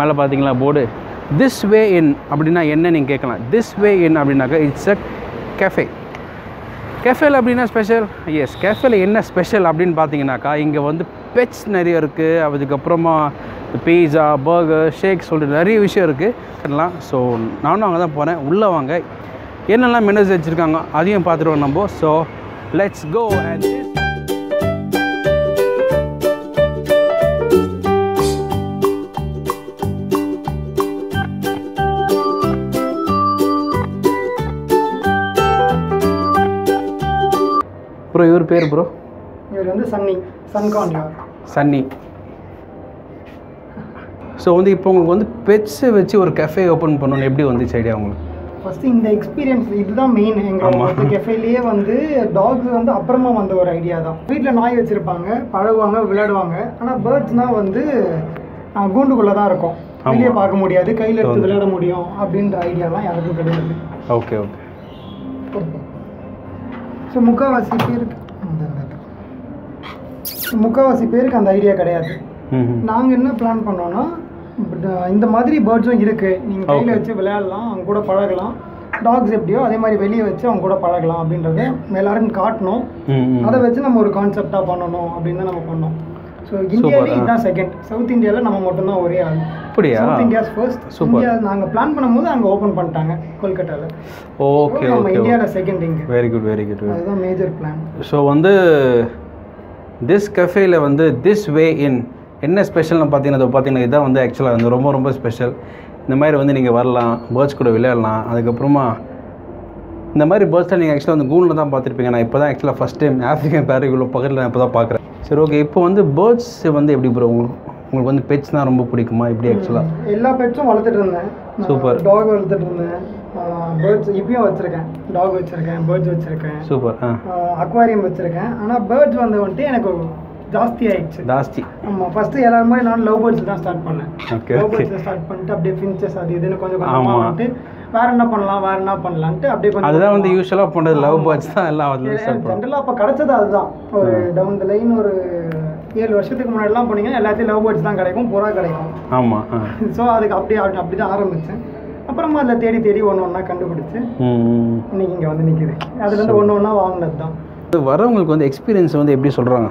மேலே பார்த்தீங்களா board? This way இன் அப்படின்னா என்ன நீங்கள் கேட்கலாம். திஸ் வே இன் அப்படின்னாக்கா இட்ஸ் அ கேஃபே கேஃபேல அப்படின்னா ஸ்பெஷல் எஸ் கேஃபேல என்ன ஸ்பெஷல் அப்படின்னு பார்த்தீங்கன்னாக்கா இங்கே வந்து பெட்ஸ் நிறைய இருக்குது அதுக்கப்புறமா பீஸா பர்கர் ஷேக் சொல்லிட்டு நிறைய விஷயம் இருக்குது ஸோ நானும் அங்கே தான் போனேன் உள்ளே வாங்க. என்னெல்லாம் மெனஸ் வச்சுருக்காங்க அதையும் பார்த்துருவோம் நம்ம. So let's go and bro பேர் இவர் வந்து சன்னி சன்கான் சன்னி. ஸோ வந்து இப்போ உங்களுக்கு வந்து பெட்ஸை வச்சு ஒரு கஃபே ஓப்பன் பண்ணணும்னு எப்படி வந்துச்சு ஐடியா உங்களுக்கு? ஃபஸ்ட்டு இந்த எக்ஸ்பீரியன்ஸ் இதுதான் மெயின் எங்கள் கெஃபேலேயே வந்து டாக்ஸ் வந்து அப்புறமா வந்த ஒரு ஐடியா தான். வீட்டில் நாய் வச்சுருப்பாங்க பழகுவாங்க விளையாடுவாங்க. ஆனால் பேர்ட்ஸ்னால் வந்து கூண்டுக்குள்ளே தான் இருக்கும். வெளியே பார்க்க முடியாது கையில் எடுத்து. விளையாட முடியும் அப்படின்ற ஐடியாலாம் யாருக்கும் கிடையாது. ஓகே ஓகே ஸோ முக்கால்வாசி பேருக்கு. முக்கால்வாசி பேருக்கு அந்த ஐடியா கிடையாது. நாங்கள் என்ன பிளான் பண்ணோம்னா இந்த மாதிரி பேர்ட்ஸும் இருக்குது நீங்கள் கையில். வச்சு விளையாடலாம் அவங்க கூட பழகலாம். டாக்ஸ் எப்படியோ அதே மாதிரி வெளியே வச்சு அவங்க கூட பழகலாம் அப்படின்றத எல்லாருக்கும் காட்டணும். அதை வச்சு நம்ம ஒரு கான்செப்டாக பண்ணணும் அப்படின்னு தான் நம்ம பண்ணோம். ஸோ இந்தியாவிலே. இதுதான் செகண்ட் சவுத் இந்தியாவில் நம்ம மட்டும்தான் ஒரே ஆள். அப்படியா? South India's first. இந்தியா நாங்கள் பிளான் பண்ணும்போது அங்கே ஓப்பன் பண்ணிட்டாங்க கொல்கட்டாவில் ஓகே நம்ம இந்தியாவில் செகண்ட் இங்கே. வெரி குட் வெரி குட் அதுதான் மேஜர் பிளான் ஸோ வந்து திஸ் கஃபேல வந்து திஸ் வே இன் என்ன ஸ்பெஷல்னு பார்த்தீங்கன்னா பார்த்தீங்கன்னா இதான் வந்து ஆக்சுவலாக வந்து ரொம்ப ரொம்ப ஸ்பெஷல் இந்த மாதிரி வந்து நீங்கள் வரலாம் பேர்ட்ஸ் கூட விளையாடலாம். அதுக்கப்புறமா இந்த மாதிரி பேர்ட்ஸ்லாம் நீங்கள் ஆக்சுவலாக வந்து கூண்டில் தான் பார்த்துருப்பீங்க. நான் இப்போ தான் ஆக்சுவலாக ஃபஸ்ட் டைம் ஆஃப்ரிக்கன் பேரிகுள்ள பக்கத்தில் நான் இப்போ தான் பார்க்குறேன். சரி ஓகே இப்போ வந்து பேர்ட்ஸ் வந்து எப்படி ப்ரோ உங்களுக்கு உங்களுக்கு வந்து பெட்ஸ்னால் ரொம்ப பிடிக்குமா? எப்படி ஆக்சுவலாக எல்லா பெட்ஸும் வளர்த்துட்டு இருந்தேன். Super. டாக் வளர்த்துட்டு இருந்தேன். பேர்ட்ஸ் இப்பயும் வச்சுருக்கேன். டாக் வச்சுருக்கேன் பேர்ட்ஸ் வச்சுருக்கேன். சூப்பர் அக்வாரியம் வச்சுருக்கேன். ஆனால் பேர்ட்ஸ் வந்து வந்துட்டு எனக்கு ஜாஸ்தி ஆயிடுச்சு. ஜாஸ்தி. ஆமாம் ஃபஸ்ட்டு எல்லாரும் நான் லவ் பேர்ட்ஸ் தான் ஸ்டார்ட் பண்ணேன். லவ் பேர்ட்ஸ் ஸ்டார்ட் பண்ணிட்டு அப்படியே ஃபின்ச்சஸ் அது இதுன்னு கொஞ்சம் கொஞ்சமாக. வந்துட்டு வேற என்ன பண்ணலாம் வேற என்ன பண்ணலான்ட்டு அப்படியே கொஞ்சம் அதுதான் வந்து யூஸ்வலாக பண்ணுறது லவ் பேர்ட்ஸ் தான் எல்லாம் வந்து ஜென்ரலாக அப்போ கிடச்சது அதுதான். ஒரு டவுன் த லைன் ஒரு ஏழு வருஷத்துக்கு முன்னாடிலாம் போனீங்கன்னா எல்லாத்தையும் லவ் பேர்ட்ஸ் தான் கிடைக்கும் புறா கிடைக்கும். ஆமாம் ஆ. ஸோ அதுக்கு அப்படியே அப்படி அப்படி தான் ஆரம்பித்தேன் அப்புறமா அதில் தேடி தேடி ஒன்று ஒன்றா கண்டுபிடிச்சு இன்னைக்கு இங்கே வந்து நிற்கிது அதுலேருந்து ஒன்று ஒன்றா வாங்கினது தான் வரவங்களுக்கு வந்து எக்ஸ்பீரியன்ஸ் வந்து எப்படி சொல்கிறாங்க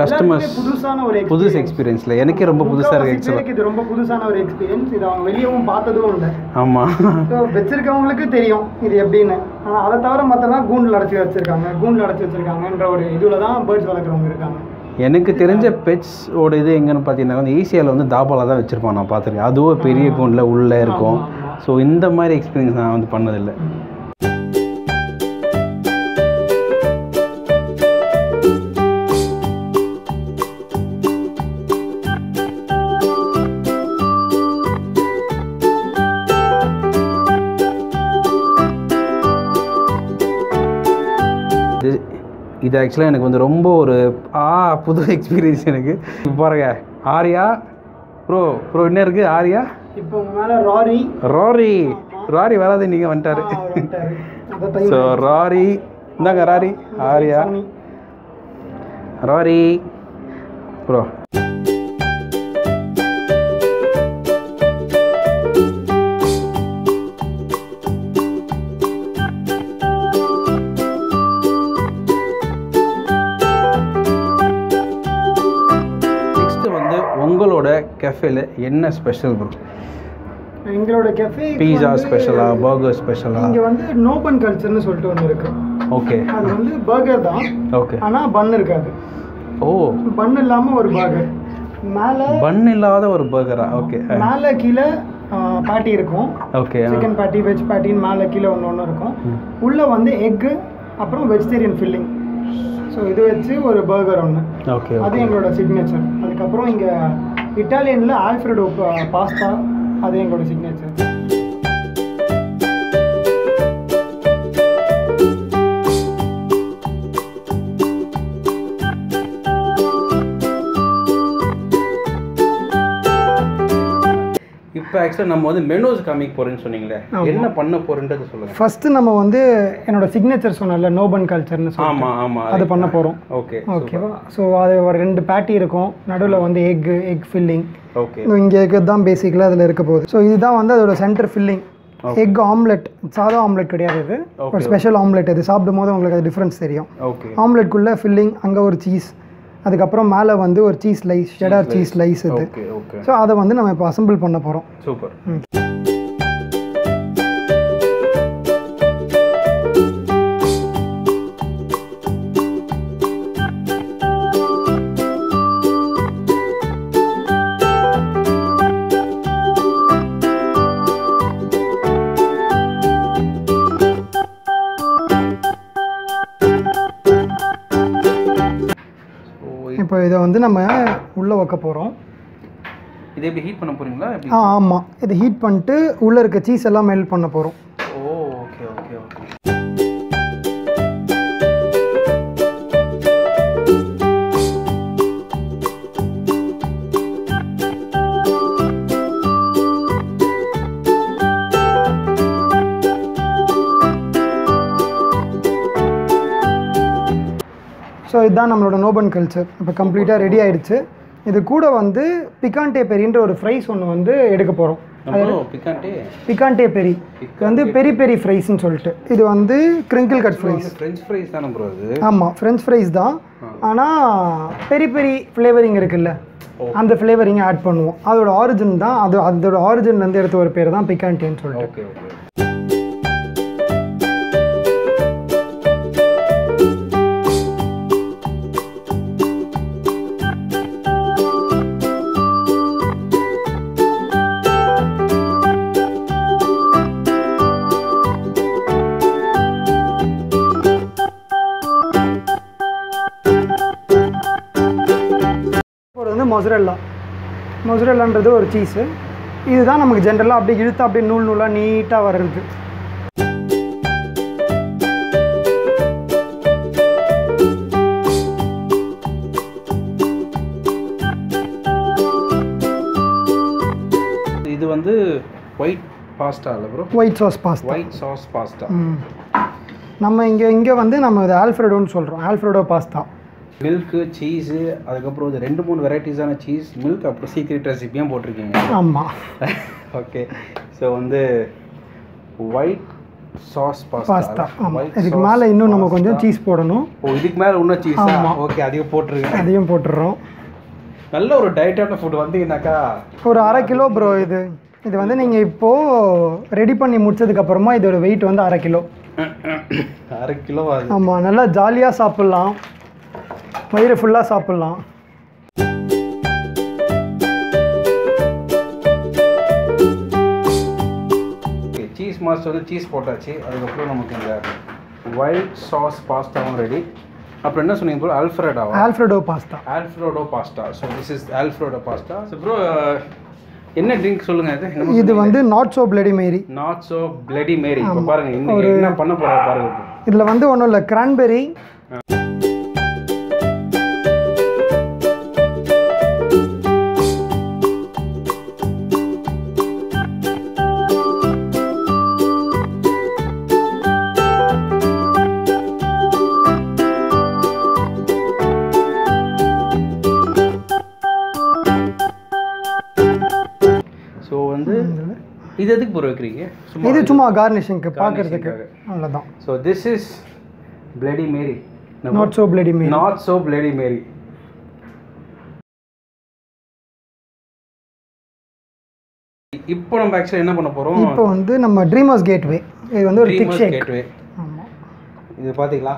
கஸ்டமர்ஸ் புதுசான ஒரு புதுசு எக்ஸ்பீரியன்ஸில் எனக்கே ரொம்ப புதுசாக இருக்குது ஆக்சுவலாக இது ரொம்ப புதுசான ஒரு எக்ஸ்பீரியன்ஸ் இது அவங்க வெளியவும் பார்த்ததும் இல்லை. ஆமாம் ஸோ வச்சிருக்கவங்களுக்கு தெரியும் இது எப்படின்னு. ஆனால் அதை தவிர மற்றெல்லாம் கூண்டில் அடைச்சி வச்சிருக்காங்க. கூண்டில் அடைச்சி வச்சிருக்காங்கன்ற ஒரு இதில் தான் பேர்ட்ஸ் வளர்க்குறவங்க இருக்காங்க. எனக்கு தெரிஞ்ச பெட்ஸ் ஓட இது எங்கன்னு பார்த்தீங்கன்னா வந்து ஈஸியாவில் வந்து தாபாவில் தான் வச்சுருப்பான் நான் பார்த்துருக்கேன். அதுவும் பெரிய கூண்டில் உள்ளே இருக்கும். ஸோ இந்த மாதிரி எக்ஸ்பீரியன்ஸ் நான் வந்து பண்ணதில்லை. இது ஆக்சுவலாக எனக்கு வந்து ரொம்ப ஒரு ஆ புது எக்ஸ்பீரியன்ஸ் எனக்கு. பாருங்க ஆரியா ப்ரோ ப்ரோ என்ன இருக்குது ஆரியா? இப்போ மேலே ராரி. ராரி. ராரி வராது நீங்கள் வந்துட்டாரு. ஸோ ராரி. இந்தாங்க ராரி. ஆரியா. ராரி. ப்ரோ உங்களோட கெஃபேல என்ன ஸ்பெஷல் ப்ரோ எங்களோட கெஃபே பீஸா ஸ்பெஷலா பர்கர் ஸ்பெஷலா இங்கே வந்து நோபன் கல்ச்சர்னு சொல்லிட்டு ஒன்று இருக்கு. ஓகே அது வந்து பர்கர் தான். ஓகே ஆனால் பன் இருக்காது. ஓ. பன் இல்லாமல் ஒரு பர்கர் மேலே பன் இல்லாத ஒரு பர்கரா ஓகே மேலே கீழே பேட்டி இருக்கும். ஓகே சிக்கன் பேட்டி வெஜ் பேட்டின்னு மேலே கீழே ஒன்று ஒன்று இருக்கும். உள்ளே வந்து எக்கு அப்புறம் வெஜிடேரியன் ஃபில்லிங் ஸோ இது வச்சு ஒரு பர்கர் ஒன்று ஓகே அது எங்களோட சிக்னேச்சர் அதுக்கப்புறம் இங்கே இட்டாலியனில் ஆல்ஃப்ரெடோ பாஸ்தா அது எங்களோட சிக்னேச்சர் ஆக்சுவலாக நம்ம வந்து மெனூஸ் காமிக்க போறேன்னு சொன்னீங்களே என்ன பண்ண போறேன்றது சொல்லுங்க. ஃபஸ்ட்டு நம்ம வந்து என்னோட சிக்னேச்சர் சொன்னல நோபன் கல்ச்சர்னு சொல்லி ஆமா ஆமா அது பண்ண போகிறோம் ஓகே ஓகேவா ஸோ அது ஒரு ரெண்டு பேட்டி இருக்கும். நடுவில் வந்து எக் எக் ஃபில்லிங் ஓகே இங்கே எக் தான் பேசிக்கலாக அதில் இருக்க போகுது. ஸோ இதுதான் வந்து அதோட சென்டர் ஃபில்லிங் எக் ஆம்லெட் சாதா ஆம்லெட் கிடையாது இது. ஒரு ஸ்பெஷல் ஆம்லெட் இது. சாப்பிடும் போது உங்களுக்கு அது டிஃப்ரென்ஸ் தெரியும். ஓகே ஆம்லெட்குள்ளே ஃபில்லிங் அங்கே ஒரு சீஸ் அதுக்கப்புறம் மேலே வந்து ஒரு cheese slice cheddar cheese slice இது. ஸோ அதை வந்து நம்ம இப்போ அசம்பிள் பண்ண போகிறோம் சூப்பர் இப்போ இதை வந்து நம்ம உள்ளே வைக்க போகிறோம் இது எப்படி ஹீட் பண்ண எப்படி? ஆ ஆமாம் இதை ஹீட் பண்ணிட்டு உள்ளே இருக்க சீஸ் எல்லாம் மெல்ட் பண்ண போகிறோம் இதுதான் நம்மளோட நோபன் கல்ச்சர் இப்போ கம்ப்ளீட்டாக ரெடி ஆயிடுச்சு. இது கூட வந்து பிகான்டே பெரின்ற ஒரு ஃப்ரைஸ் ஒன்று வந்து எடுக்க போகிறோம் பிகான்டே பெரி. இது வந்து பெரி பெரி. ஃப்ரைஸ்னு சொல்லிட்டு. இது வந்து crinkle cut fries french fries தானே ப்ரோ அது ஆமாம் ஃப்ரெஞ்ச் ஃப்ரைஸ் தான். ஆனால் பெரி பெரி ஃப்ளேவரிங் இருக்குல்ல. அந்த ஃப்ளேவரிங் ஆட் பண்ணுவோம். அதோட ஆரிஜின் தான் அது அதோட ஆரிஜின்லேருந்து எடுத்த ஒரு பேர் தான் பிகான்டேன்னு சொல்லிட்டு. மொசரெல்லா. மொசரெல்லான்றது ஒரு சீஸு இதுதான் நமக்கு ஜென்ரலாக அப்படியே இழுத்து அப்படியே நூல் நூலாக நீட்டாக வர்றது. இது வந்து ஒயிட் பாஸ்டா இல்லை bro white sauce pasta white sauce pasta நம்ம இங்கே இங்கே வந்து நம்ம இது ஆல்ஃப்ரெடோன்னு சொல்கிறோம் ஆல்ஃப்ரெடோ பாஸ்தா மில்க்கு சீஸு அதுக்கப்புறம் இது ரெண்டு மூணு வெரைட்டிஸான சீஸ் மில்க் அப்புறம் சீக்ரெட் ரெசிபியும் போட்டிருக்கீங்க. ஆமாம் ஓகே ஸோ வந்து ஒயிட் சாஸ் பாஸ்தா ஆமாம் இதுக்கு மேலே இன்னும் நம்ம கொஞ்சம் சீஸ் போடணும். ஓ இதுக்கு மேலே இன்னும் சீஸ் ஓகே அதையும் போட்டிருக்கேன். அதையும் போட்டுடுறோம் நல்ல ஒரு டயட்டான ஃபுட் வந்தீங்கன்னாக்கா ஒரு அரை கிலோ ப்ரோ இது. இது வந்து நீங்கள் இப்போது ரெடி பண்ணி முடிச்சதுக்கப்புறமா இதோட வெயிட் வந்து அரை கிலோ. அரை கிலோ ஆமாம் நல்லா ஜாலியாக சாப்பிட்லாம். வயிறு ஃபுல்லாக சாப்பிட்லாம். சீஸ் மாஸ்டர் வந்து சீஸ் போட்டாச்சு. அதுக்கப்புறம் நமக்கு இந்த ஒயிட் சாஸ் பாஸ்தாவும் ரெடி அப்புறம் என்ன சொன்னீங்க bro அல்ஃப்ரெடாவா alfredo pasta alfredo pasta so this is alfredo pasta so bro என்ன ட்ரிங்க் சொல்லுங்க இது? இது வந்து not so bloody mary not so bloody mary இப்போ பாருங்க என்ன பண்ண போறா பாருங்க. இதில் வந்து ஒன்றும் இல்லை. கிரான்பெரி இது எதுக்கு ப்ரோ வைக்கிறீங்க? இது சும்மா கார்னிஷிங்க்கு பார்க்கறதுக்கு. அவ்வளோதான் so this is bloody mary not so bloody mary not so bloody mary இப்போ நம்ம ஆக்சுவலாக என்ன பண்ண போகிறோம் இப்போ வந்து நம்ம ட்ரீமர்ஸ் கேட்வே இது வந்து ஒரு திக் ஷேக் கேட்வே இது பார்த்தீங்களா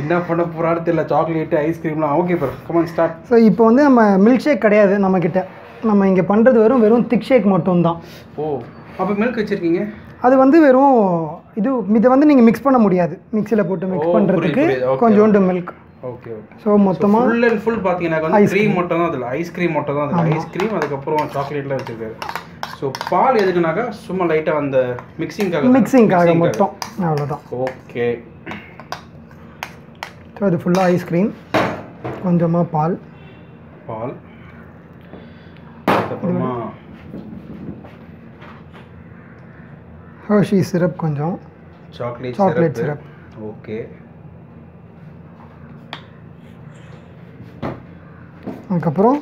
என்ன பண்ண போறான்னு தெரியல. Chocolate ஐஸ்கிரீம்லாம் okay bro come on start so இப்போ வந்து நம்ம மில்க் ஷேக் கிடையாது நம்மக்கிட்ட நம்ம இங்கே பண்ணுறது வெறும் வெறும் திக் ஷேக் மட்டும்தான். ஓ அப்போ மில்க் வச்சிருக்கீங்க? அது வந்து வெறும் இது இதை வந்து நீங்கள் மிக்ஸ் பண்ண முடியாது. மிக்ஸியில் போட்டு மிக்ஸ் பண்ணுறதுக்கு கொஞ்சோண்டு மில்க் ஓகே ஓகே ஸோ மொத்தமாக ஃபுல் அண்ட் ஃபுல் பார்த்தீங்கன்னா வந்து க்ரீம் மட்டும் தான் அதில் ஐஸ்கிரீம் மட்டும் தான் அதில். ஐஸ்கிரீம் அதுக்கப்புறம் சாக்லேட்லாம் வச்சிருக்காரு. ஸோ பால் எதுக்குனாக்கா சும்மா லைட்டாக அந்த மிக்சிங்காக மிக்சிங்காக மட்டும். அவ்வளோதான் ஓகே ஸோ அது ஃபுல்லாக ஐஸ்கிரீம் கொஞ்சமாக பால். பால் அதுக்கப்புறமா ஹர்ஷி சிரப் கொஞ்சம். சாக்லேட் சாக்லேட் சிரப் ஓகே அதுக்கப்புறம்?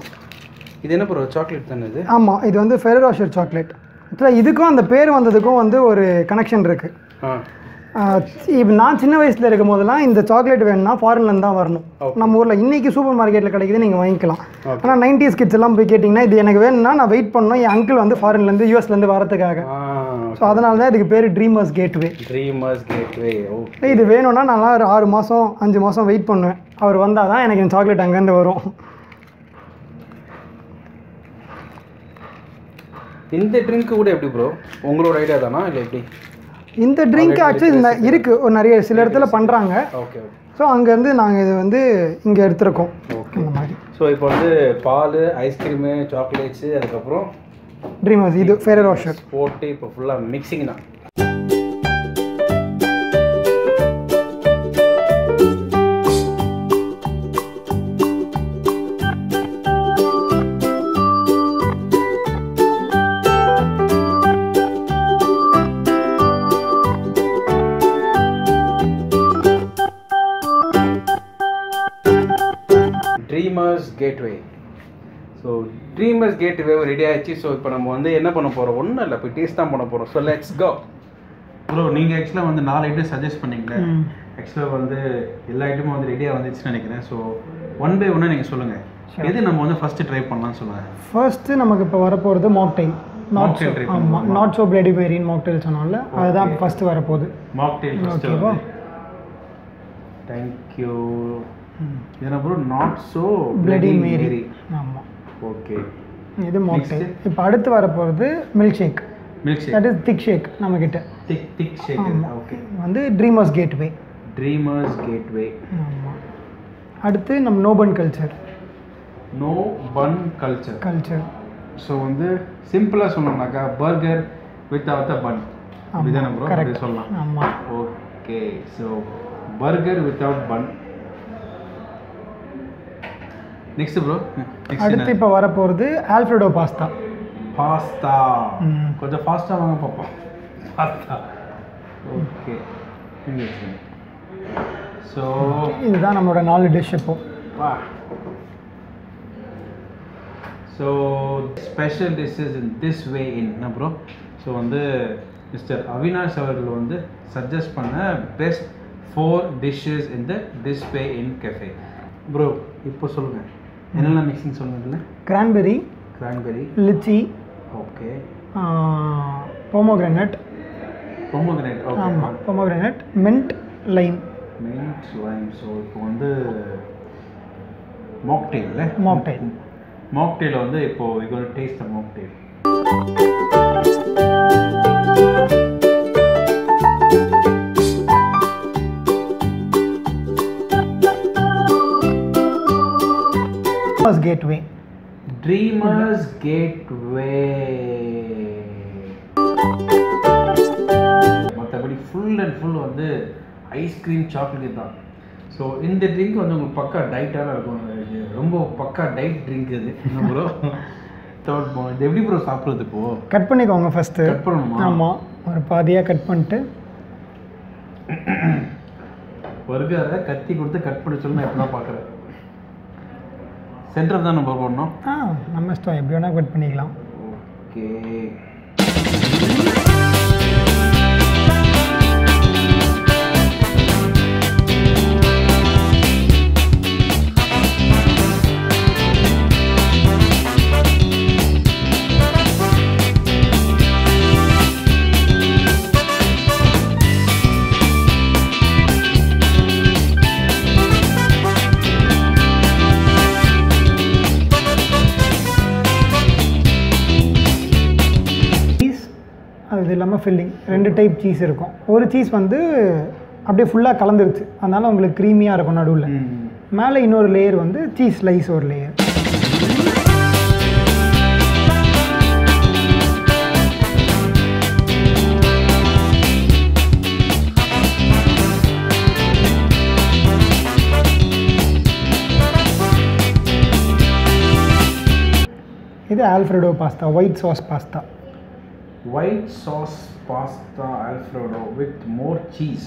இது என்ன ப்ரோ சாக்லேட் தானே இது? ஆமாம் இது வந்து ஃபெரராஷர் சாக்லேட் ஆக்சுவலாக இதுக்கும் அந்த பேர் வந்ததுக்கும் வந்து ஒரு கனெக்ஷன் இருக்குது இப்போ நான் சின்ன வயசில் இருக்கும் போதெல்லாம் இந்த சாக்லேட் வேணும்னா ஃபாரின்லேருந்து தான் வரணும். நம்ம ஊரில் இன்றைக்கி சூப்பர் மார்க்கெட்டில் கிடைக்குது நீங்கள் வாங்கிக்கலாம். ஆனால் நைன்டிஸ் கிட்ஸ் எல்லாம் போய் கேட்டிங்கன்னா இது எனக்கு வேணும்னா நான் வெயிட் பண்ணணும். என் அங்கிள் வந்து ஃபாரின்லேருந்து யூஎஸ்லேருந்து வரதுக்காக. ஸோ அதனால தான் இதுக்கு பேர் dreamers gateway dreamers gateway okay இது வேணும்னா நான் ஒரு ஆறு மாதம் அஞ்சு மாதம் வெயிட் பண்ணுவேன். அவர் வந்தால் தான் எனக்கு இந்த சாக்லேட் அங்கேருந்து வரும். இந்த ட்ரிங்க் கூட எப்படி ப்ரோ உங்களோட ஐடியா தானா? இல்லை எப்படி? இந்த ட்ரிங்க் ஆக்சுவலி இந்த இருக்குது ஒரு நிறைய சில இடத்துல பண்ணுறாங்க ஓகே ஓகே ஸோ அங்கேருந்து நாங்கள் இது வந்து இங்கே எடுத்துருக்கோம். ஓகே அந்த மாதிரி. ஸோ இப்போ வந்து பால் ஐஸ்கிரீமு சாக்லேட்ஸு அதுக்கப்புறம் ட்ரீமர்ஸ் இது ஃபெரராஷர் போட்டு இப்போ ஃபுல்லாக மிக்சிங் தான் ட்ரீமர்ஸ் ட்ரீமர்ஸ் கேட்வே ரெடி ஆயிடுச்சு. ஸோ இப்போ நம்ம வந்து என்ன பண்ண போகிறோம் ஒன்றும் இல்லை. இப்போ டேஸ்ட் தான் பண்ண போகிறோம் ஸோ லெட்ஸ் கோ ப்ரோ நீங்கள் ஆக்சுவலாக வந்து நாலு ஐட்டம் சஜஸ்ட் பண்ணீங்களே. ஆக்சுவலாக வந்து எல்லா ஐட்டமும் வந்து ரெடியாக வந்துச்சுன்னு நினைக்கிறேன். ஸோ ஒன் பை ஒன்னாக நீங்கள் சொல்லுங்கள் எது நம்ம வந்து ஃபஸ்ட்டு ட்ரை பண்ணலாம்னு சொல்லுங்கள் ஃபர்ஸ்ட்டு நமக்கு இப்போ வரப்போகிறது மாக்டைல் நாட் ஆமாம் நாட் ஸோ பிளடி மேரின் மாக்டைல் சொன்னோம்ல அதுதான் ஃபஸ்ட்டு வரப்போகுது. ஃபஸ்ட்டு ஓகேவா தேங்க்யூ ஏன்னா bro not so bloody Mary ஆமாம் ஓகே இது மாக்டைல் இப்போ அடுத்து வரப்போகிறது milk shake milk shake that is thick shake நம்மக்கிட்ட திக் திக் ஷேக் ஓகே வந்து ட்ரீமர்ஸ் கேட்வே ட்ரீமர்ஸ் கேட்வே ஆமாம் அடுத்து நம்ம no bun culture no bun culture culture so வந்து சிம்பிளாக சொல்லணும்னாக்கா பர்கர் வித்தவுட் த பன் அப்படிதானே கரெக்ட் சொல்லலாம். ஆமாம் okay so burger without bun next bro அடுத்து இப்போ வரப்போகிறது ஆல்ஃப்ரெடோ பாஸ்தா பாஸ்தா. கொஞ்சம் ஃபாஸ்ட்டாக வாங்க பார்ப்போம் பாஸ்தா ஓகே ஸோ இதுதான் நம்மளோட நாலு டிஷ் இப்போ. வா. So special dishes in this way in என்ன ப்ரோ ஸோ வந்து மிஸ்டர் அவினாஷ் அவர்கள் வந்து சஜஸ்ட் பண்ண best four dishes in the way in cafe bro இப்போ சொல்லுங்கள் என்னெல்லாம் mixing சொல்லுங்கல்ல cranberry cranberry litchi okay pomegranate pomegranate okay ஆமாம் pomegranate mint lime mint lime so இப்போ வந்து மாக்டெயில்ல மாக்டைல் மாக்டெயில் வந்து இப்போ இது taste the mocktail gateway dreamers gateway மற்றபடி ஃபுல் அண்ட் ஃபுல் வந்து ஐஸ்கிரீம் சாக்லேட் தான். ஸோ இந்த ட்ரிங்க் வந்து உங்களுக்கு பக்கா டைட்டாக இருக்கும். ரொம்ப பக்கா டைட் ட்ரிங்க் இது ப்ரோ தேர்ட் போ இது எப்படி ப்ரோ சாப்பிட்றது இப்போ? கட் பண்ணிக்கோங்க ஃபஸ்ட்டு கட் பண்ணணுமா ஆமாம் ஒரு பாதியாக கட் பண்ணிட்டு. பர்கரை கத்தி கொடுத்து கட் பண்ண சொல்லி நான் தான் பார்க்குறேன் சென்டர் தான் நம்ம பண்ணோம் ஆ நம்ம இஷ்டம் எப்படி வேணால் கட் பண்ணிக்கலாம். ஓகே அது இல்லாமல் ஃபில்லிங் ரெண்டு டைப் சீஸ் இருக்கும். ஒரு சீஸ் வந்து அப்படியே ஃபுல்லாக கலந்துருச்சு. அதனால உங்களுக்கு க்ரீமியாக இருக்கும் நடுவில். மேலே இன்னொரு லேயர் வந்து சீஸ் ஸ்லைஸ் ஒரு லேயர் இது alfredo pasta white sauce pasta. White sauce pasta alfredo with more cheese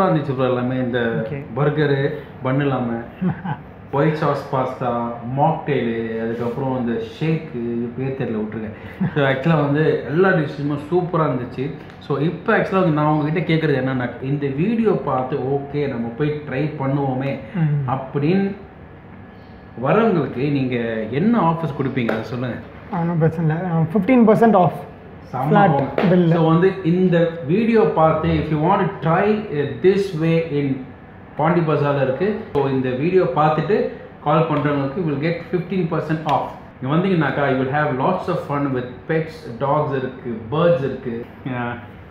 சூப்பராக இருந்துச்சு ப்ரோ எல்லாமே இந்த. பர்கரு பன் இல்லாமல் ஒயிட் சாஸ் பாஸ்தா மாக்டெயிலு அதுக்கப்புறம் இந்த ஷேக்கு பேர் தெரியல விட்ருக்கேன் ஸோ ஆக்சுவலாக வந்து எல்லா டிஷ்ஷுமே சூப்பராக இருந்துச்சு ஸோ இப்போ ஆக்சுவலாக வந்து நான் உங்ககிட்ட கேட்குறது என்னன்னா இந்த வீடியோ பார்த்து ஓகே நம்ம போய் ட்ரை பண்ணுவோமே. அப்படின்னு வரவங்களுக்கு நீங்கள் என்ன ஆஃபர்ஸ் கொடுப்பீங்க அதை சொல்லுங்கள் ஒன்றும் பிரச்சனை இல்லை ஃபிஃப்டீன் பர்சன்ட் ஆஃப். ஸோ வந்து இந்த வீடியோ பார்த்து if you want try this way in Pondy பஜாரில் இருக்குது ஸோ இந்த வீடியோ பார்த்துட்டு கால் பண்ணுறவங்களுக்கு will get fifteen percent off இங்கே வந்தீங்கன்னாக்கா you will have lots of fun with pets dogs இருக்குது பேர்ட்ஸ் இருக்குது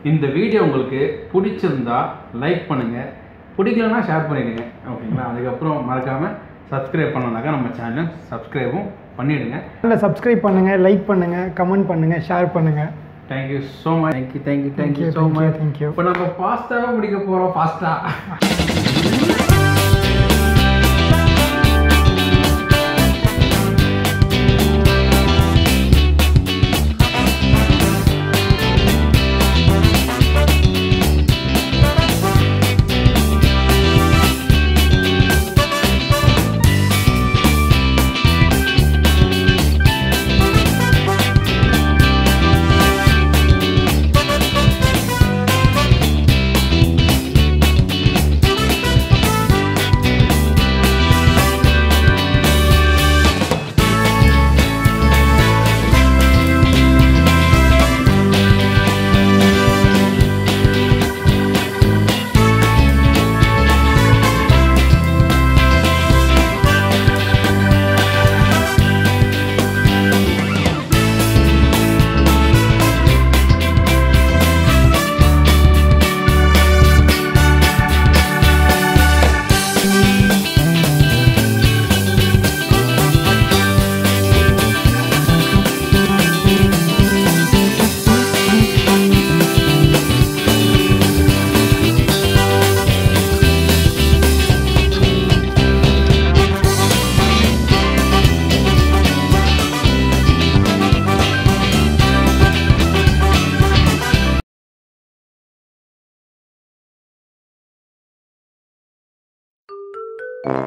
இந்த வீடியோ உங்களுக்கு பிடிச்சிருந்தா லைக் பண்ணுங்கள் பிடிக்கலன்னா ஷேர் பண்ணிவிடுங்க ஓகேங்களா அதுக்கப்புறம் மறக்காமல் சப்ஸ்கிரைப் பண்ணனாக்கா நம்ம சேனல் சப்ஸ்கிரைபும் பண்ணிவிடுங்க இல்லை சப்ஸ்கிரைப் பண்ணுங்கள் லைக் பண்ணுங்கள் கமெண்ட் பண்ணுங்கள் ஷேர் பண்ணுங்கள் thank you so much thank you thank you thank you you, so thank you, much you. இப்போ நம்ம பாஸ்தாவை முடிக்க போகிறோம் ஃபாஸ்ட்டாக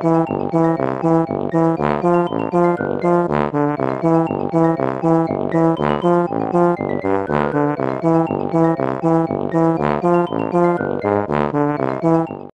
Bye.